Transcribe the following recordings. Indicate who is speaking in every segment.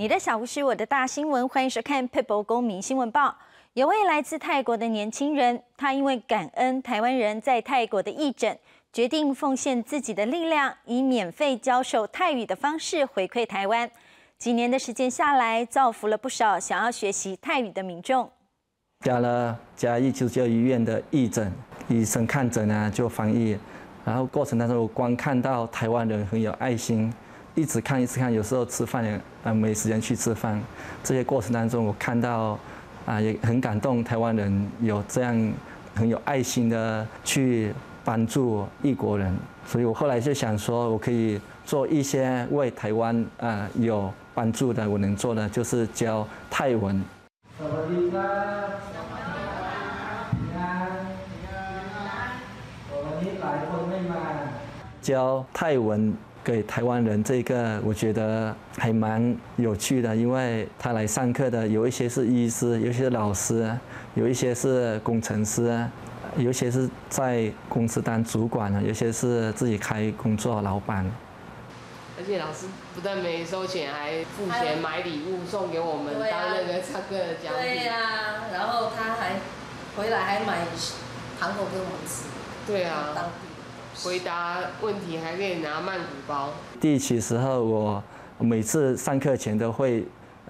Speaker 1: 你的小故事，我的大新闻，欢迎收看《People 公民新闻报》。有位来自泰国的年轻人，他因为感恩台湾人在泰国的义诊，决定奉献自己的力量，以免费教授泰语的方式回馈台湾。几年的时间下来，造福了不少想要学习泰语的民众。
Speaker 2: 加了嘉义基督教医院的义诊，医生看诊啊，就翻译，然后过程当中，我光看到台湾人很有爱心。一直看，一直看，有时候吃饭也啊没时间去吃饭。这些过程当中，我看到啊也很感动，台湾人有这样很有爱心的去帮助异国人。所以我后来就想说，我可以做一些为台湾啊有帮助的，我能做的就是教泰文。教泰文。给台湾人这个，我觉得还蛮有趣的，因为他来上课的有一些是医师，有一些是老师，有一些是工程师，有一些是在公司当主管的，有些是自己开工作老板。
Speaker 3: 而且老师不但没收钱，还付钱买礼物送给我们当那个唱歌的奖品。
Speaker 4: 对呀，然后他还回来还买糖果给我们吃。
Speaker 3: 对啊。回答问题还可以拿曼谷包。
Speaker 2: 第一期时候，我每次上课前都会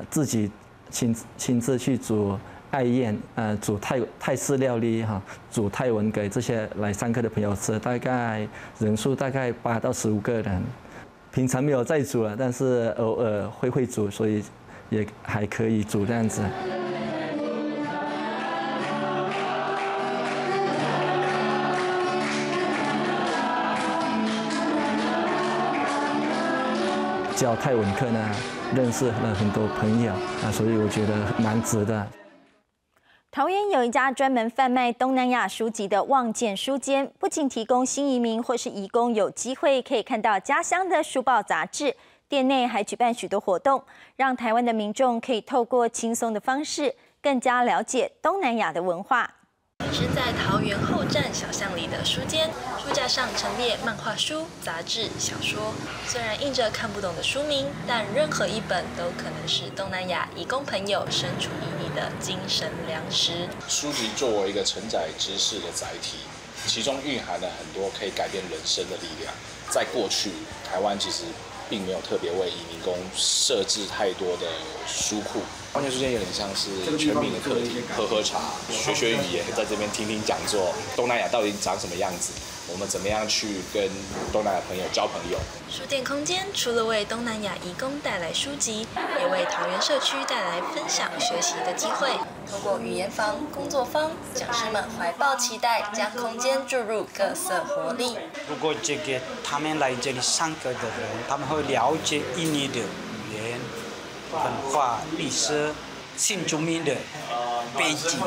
Speaker 2: 自己亲亲自去煮爱宴，呃，煮泰泰式料理哈，煮泰文给这些来上课的朋友吃，大概人数大概八到十五个人。平常没有在煮了，但是偶尔会会煮，所以也还可以煮这样子。教泰文课呢，认识了很多朋友啊，所以我觉得蛮值的。
Speaker 1: 桃园有一家专门贩卖东南亚书籍的望见书间，不仅提供新移民或是移工有机会可以看到家乡的书报杂志，店内还举办许多活动，让台湾的民众可以透过轻松的方式，更加了解东南亚的文化。
Speaker 5: 身在桃园后站小巷里的书间，书架上陈列漫画书、杂志、小说。虽然印着看不懂的书名，但任何一本都可能是东南亚义工朋友身处异地的精神粮食。
Speaker 6: 书籍作为一个承载知识的载体，其中蕴含了很多可以改变人生的力量。在过去，台湾其实。并没有特别为移民工设置太多的书库，望见书间有点像是全民的客厅，喝喝茶，学学语言，在这边听听讲座，东南亚到底长什么样子？我们怎么样去跟东南亚朋友交朋友？
Speaker 5: 书店空间除了为东南亚移工带来书籍，也为桃园社区带来分享学习的机会。通过语言房、工作坊，讲师们怀抱期待，将空间注入各色活力。
Speaker 7: 如果这个他们来这里上课的人，他们会了解印尼的语言、文化、历史、新住民的背景，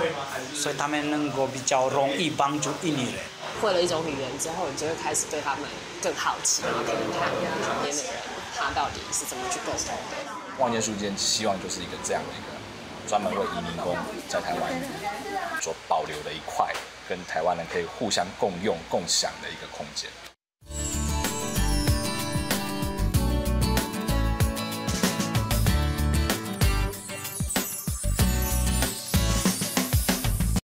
Speaker 7: 所以他们能够比较容易帮助印尼人。
Speaker 3: 会了一种语言之后，你就会开始对他们更好奇，然后听听看旁边的人他到底是怎么去沟通的。
Speaker 6: 望见书间希望就是一个这样的一个专门为移民工在台湾所保留的一块，跟台湾人可以互相共用共享的一个空间。